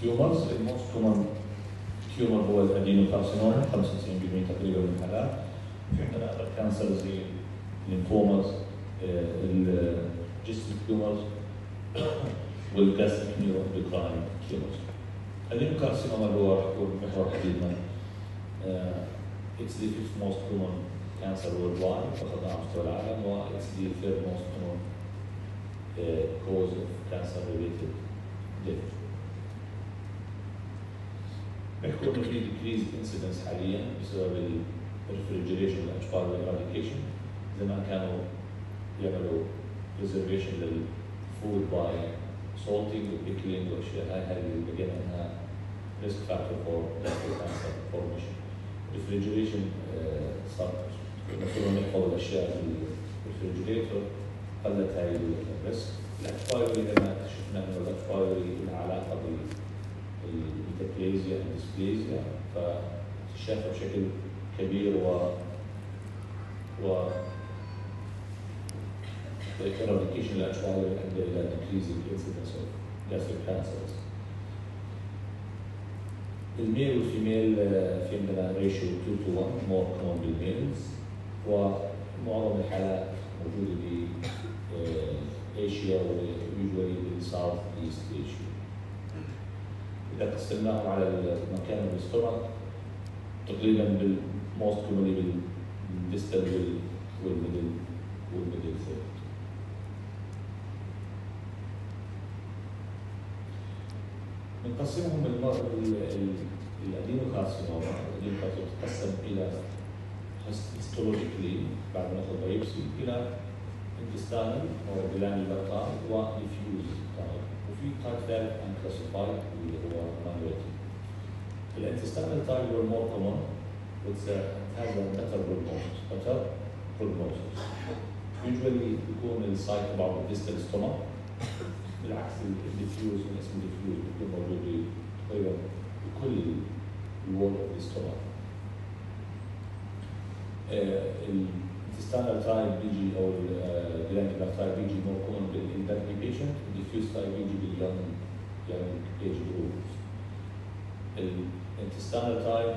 tumors ال most common tumor هو ال adenocarcinoma 95% تقريبا من الحالات في عندنا other كانسر زي الليمفوماز الجسم تيومرز والجاستريك نيوروبيكراين تيومرز الادينوكارسينوما اللي هو هو محور حديثنا it's the fifth most common cancer worldwide فقط على مستوى العالم و it's the third most common uh, cause of cancer related death. انه في decreased incidence حاليا بسبب الريفرجريشن والاشبار والاراديكيشن زمان كانوا يعملوا preservation لل food by salting و pickling واشياء هاي هاي اللي حكينا انها for gastric cancer formation. refrigeration uh, صار المفروض نحفظ الأشياء في ال refrigerator قلت هاي ال risk ال H. pylori لما اكتشفنا إنه الاكسبايري لها علاقة بالميتابليزيا والديسبليزيا فاكتشافها بشكل كبير و و the eradication ال H. pylori ادى إلى decreasing incidence of gastric cancers. ال male وال female في عندنا ratio 2 to 1 more common بال males ومعظم الحالات موجودة ب Asia و usually بال Southeast Asia. إذا قسمناهم على المكان بال stomach تقريبا بالموست كومنلي بالديستال والميدل والميدل ثيرد. بنقسمهم ال adenocarcinoma ال adenocarcinoma تقسم إلى histologically بعد ما ناخذ biopsy إلى intestinal أو glandular type و diffuse type type ثالث unclassified اللي هو minority. ال intestinal type هو more common which has a better prognosis better prognosis. بيكون ال site تبعه بال distal stomach بالعكس ال diffuse اسم ال diffuse بيكون موجود تقريبا بكل ال wall of ال stomach. ال intestinal type بيجي أو ال glandular type بيجي مور بيشنت الديفيوز تايب بيجي باليونج يونج ايج جروبس. ال intestinal type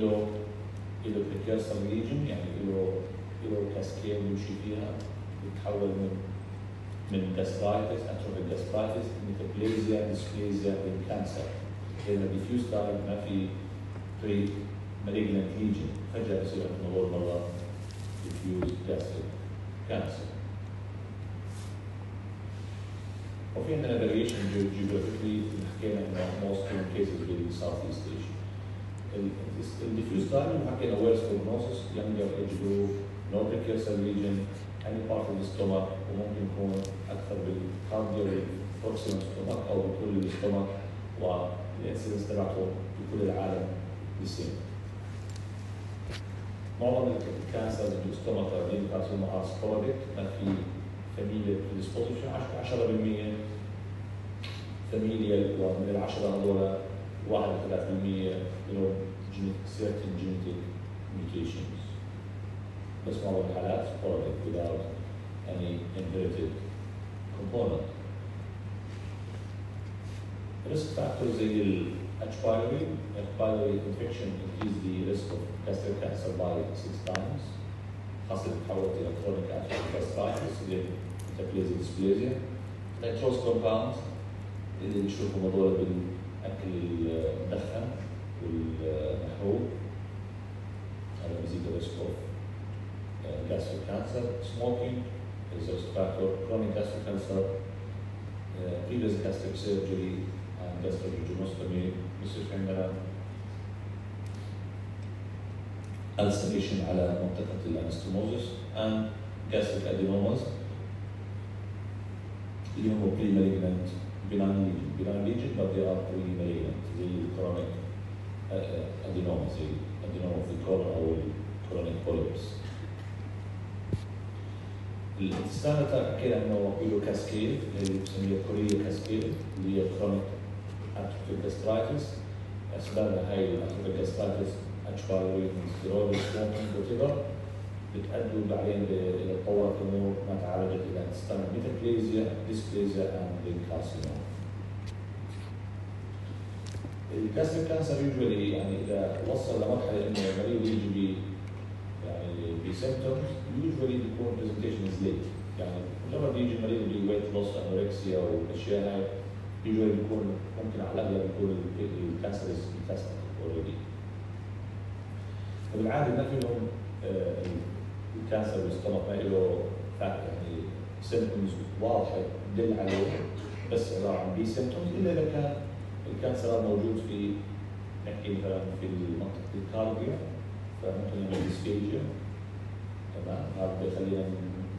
له له precursor lesion يعني له له كاسكيد يمشي فيها بيتحول من من gastritis, atrophic gastritis, metaplasia, dysplasia, والكانسر. لأن diffuse type ما في pre malignant lesion فجأة يصير عندنا أول مرة diffuse gastric cancer. وفي عندنا variation geographically حكينا إنه most common cases في South East Asia. ال diffuse type حكينا worse prognosis, younger age group, no precursor lesion, any part of the stomach وممكن يكون أكثر بال cardia proximal stomach أو بكل ال stomach وال incidence تبعته بكل العالم بيصير. معظم ال cancers بال stomach are sporadic ما في familial predisposition 10% فاميليا ومن العشرة هذول 1 ل 3% لهم certain genetic mutations. بس معظم الحالات sporadic without any inherited component. Risk factors زي ال H. pylori, H. pylori infection increase the risk of gastric cancer by six times. خاصة تتحول إلى chronic atrophic gastritis ابليزيا ديسبليزيا الكروس كومباوند اللي نشوفه مضره بين اكل المدخن والمحروق على مزيد الريسك اوف جاسترو كانسر سموكينج is a factor chronic gastric cancer previous gastric surgery and gastrojejunostomy Mr. Fengara ulceration على منطقة الانستوموزس and gastric adenomas. اللي هم pre-malignant benign lesion, benign lesion but they are pre-malignant زي chronic uh, adenoma زي adenoma of the colon أو colonic polyps. ال standard حكينا انه له cascade اللي بنسميها Correa cascade اللي هي chronic atrophic gastritis اسبابها هاي ال atrophic gastritis اتش بايوري ستيرويد سموكينج وات بتأدوا بعدين إلى تطورت الأمور ما تعالجت. إلى تستمر metaplasia dysplasia and carcinoma ال gastric cancer usually يعني إذا وصل لمرحلة إنه المريض يجي ب يعني ب symptoms usually بيكون presentation late يعني مجرد يجي المريض ب weight loss anorexia والاشياء هاي usually بيكون ممكن على الاغلب يكون ال cancer ال cancer already فبالعاده ما فيهم ال cancer بال stomach ما له يعني symptoms واضحة تدل عليه بس عبارة عن B symptoms إلا إذا كان ال cancer موجود في نحكي مثلا في منطقه ال cardia فممكن يعمل dysphagia تمام؟ هذا بيخلينا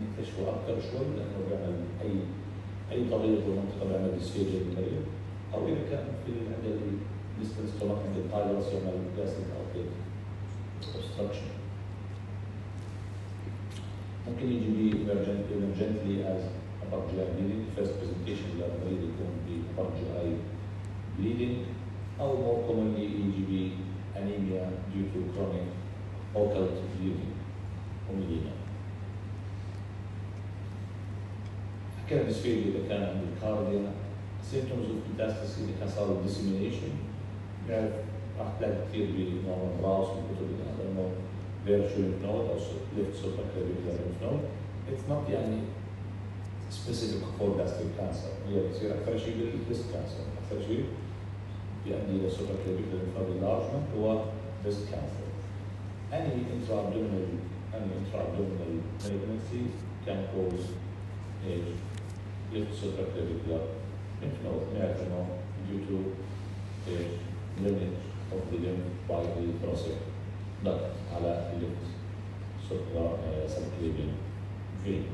نكتشفه أكثر شوي لأنه بيعمل أي أي تغير في المنطقة بيعمل dysphagia للمريض أو إذا كان في عند لل stomach عند ال pylorus يعمل gastric outlet obstruction. ممكن يجي بي emergently as upper GI bleeding first presentation للمريض يكون ب upper GI bleeding أو more commonly يجي ب anemia due to chronic occult bleeding وميلينا حكينا بالسفير إذا كان عند الكارديا symptoms of metastasis إذا كان صار dissemination نعرف راح تلاقي كثير بنورمال براوس والكتب هذا انه فيرتشوال نود او ليفت سوبركلافيكولار lymph node it's not يعني specific for gastric cancer هي بتصير اكثر شيء بالبريست كانسر اكثر شيء بيؤدي الى سوبركلافيكولار lymph node enlargement هو breast cancer any intra-abdominal any intra-abdominal malignancy can cause a left supraclavicular lymph node نعرف انه due to a lineage of the lymph by the thoracic Duct على الليفت subclavian vein.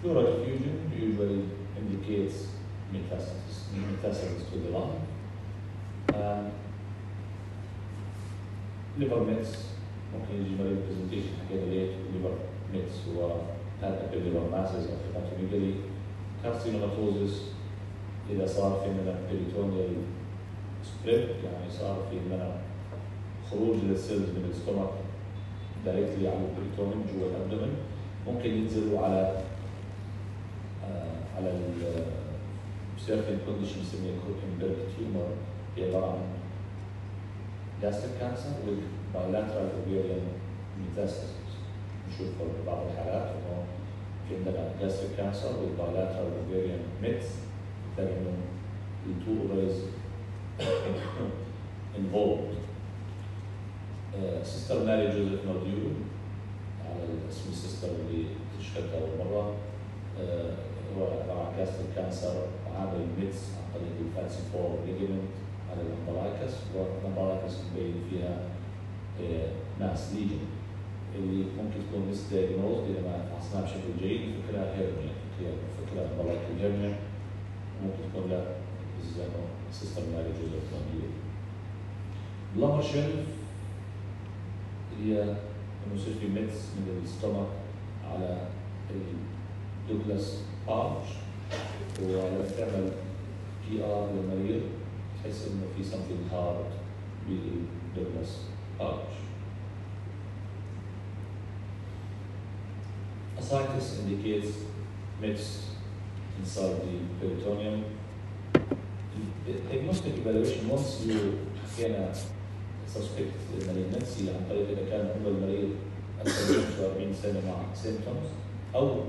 Pleural effusion usually indicates metastasis, metastasis to the lung. Um, liver mets ممكن يجي مريض presentation حكينا ليه liver mets هو هذا liver masses or hepatomegaly carcinomatosis إذا صار في من peritoneal spread يعني صار في من خروج لل cells من ال stomach directly على ال peritoneum جوا ال abdomen ممكن ينزلوا على آه على certain condition بنسميها كروكنبرج تيومر هي عبارة عن gastric cancer with bilateral ovarian metastasis. نشوف في بعض الحالات إنه في عندنا gastric cancer with bilateral ovarian mets. تلاقي إنه التو ovaries involved. Sister Mary Joseph nodule على اسم ال sister اللي اكتشفتها أول مرة آه، هو عباره عن gastric cancer عامل mets عن طريق ال falciform ligament على ال umbilicus وال umbilicus مبين فيها mass آه، lesion اللي ممكن تكون misdiagnose إذا ما فحصناها بشكل جيد فكرها hernia فكرها umbilical hernia ممكن تكون لا Sister Mary Joseph nodule Blumer shelf هي انه يصير في mets من ال stomach على ال Douglas pouch ولما تعمل PR للمريض تحس انه في something hard بال Douglas pouch Ascites indicates mets inside the peritoneum. Diagnostic evaluation, once you حكينا suspect malignancy عن طريق إذا كان عمر المريض أكثر من 45 سنة مع symptoms أو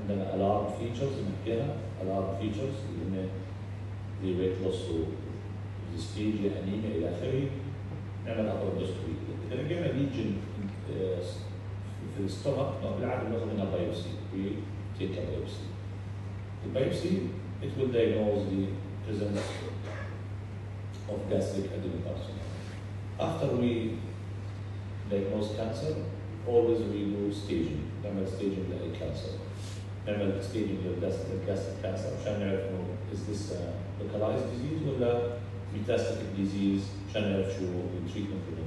عندنا features اللي حكينا ال alarm features اللي هن زي weight loss و dysphagia anemia إلى آخره. نعمل upper endoscopy إذا لقينا lesion في الستومك بالعاده بناخذ منها بايوسي في تيك بايوسي البايوسي it will diagnose the presence of gastric adenocarcinoma. After we diagnose cancer, always we do staging, Remember staging the cancer. Mammal staging the gastric, gastric cancer, trying to know is this a localized disease or a metastatic disease, trying to treatment for the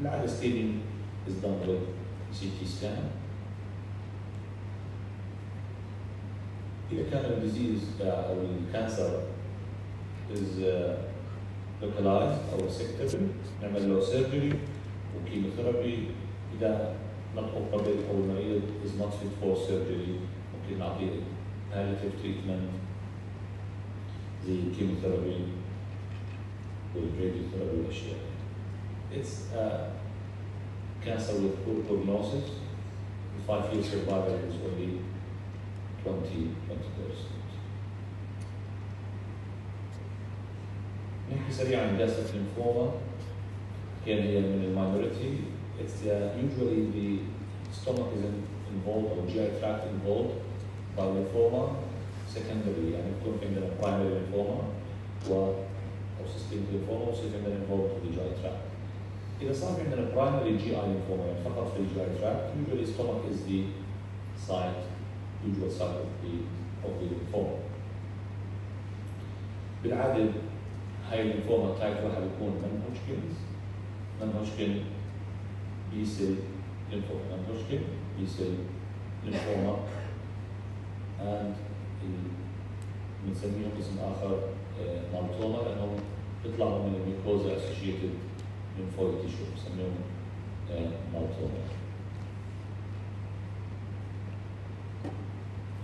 Now The staging is done with CT scan, إذا كان الديزيز أو الكانسر is uh, localized او resectable نعمل له سيرجري وكيموثيرابي اذا not operable او المريض is not fit for surgery ممكن نعطيه palliative treatment the chemotherapy والradiotherapy والاشياء. It's a cancer with poor prognosis. The five-year survival is only 20 percent. نحكي سريعا عن gastric lymphoma كان هي من الماينورتي it's uh, usually the stomach is involved or GI tract involved by lymphoma secondary يعني بتكون عندنا primary lymphoma و أو systemic lymphoma و secondary involved في the GI tract إذا صار عندنا primary GI lymphoma يعني فقط في ال GI tract usually stomach is the site usual site of the of the lymphoma بالعادة هاي ال lymphoma type واحد يكون non-Hodgkin's non-Hodgkin B cell lymphoma non-Hodgkin بي سيل ليمفوما and بنسميهم اسم آخر مالتوما لانهم بيطلعوا من الميكوزا اسوشيتد ليمفويد تيشو بنسميهم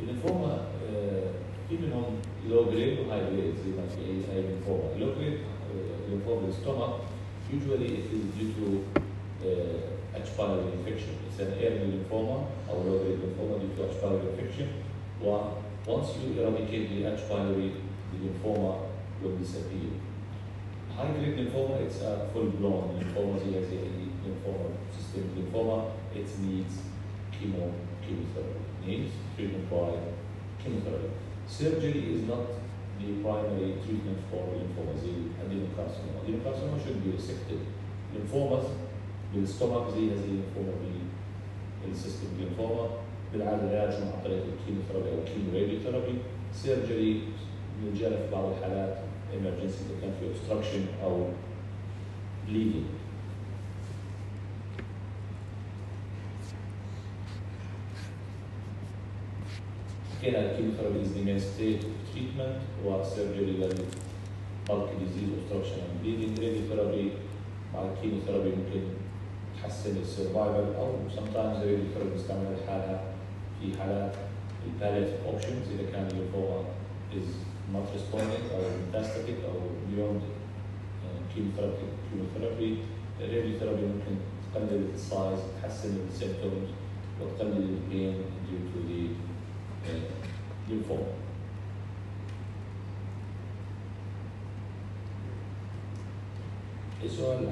In the former, uh, even on low grade or high grades, you must be in. Low grade lymphoma in the stomach, usually it is due to uh, H. pylori infection. It's an early lymphoma or low grade lymphoma due to H. pylori infection. One, once you eradicate the H. pylori, the lymphoma will disappear. High grade lymphoma, it's a full blown lymphoma, lymphoma, systemic lymphoma. It needs chemo, chemotherapy. Needs treatment by chemotherapy. Surgery is not the primary treatment for lymphomas, the adenocarcinoma. Adenocarcinoma should be resected. Lymphomas بال stomach زي هذه ال lymphoma بال system lymphoma بالعاده العلاج عن طريق ال chemotherapy أو ال chemotherapy surgery بنلجا في بعض الحالات emergency كان في obstruction أو bleeding كان ال chemotherapy mainstay of treatment و surgery لل bulk disease obstruction and bleeding radiotherapy. مع ال chemotherapy ممكن تحسن ال survival أو sometimes radiotherapy نستعملها لحالها في حالات ال palliative options إذا كان ال lymphoma is not responding أو metastatic أو beyond chemotherapy chemotherapy radiotherapy ممكن تقلل ال size تحسن ال symptoms وتقلل البين due to the lymphoma. السؤال اللي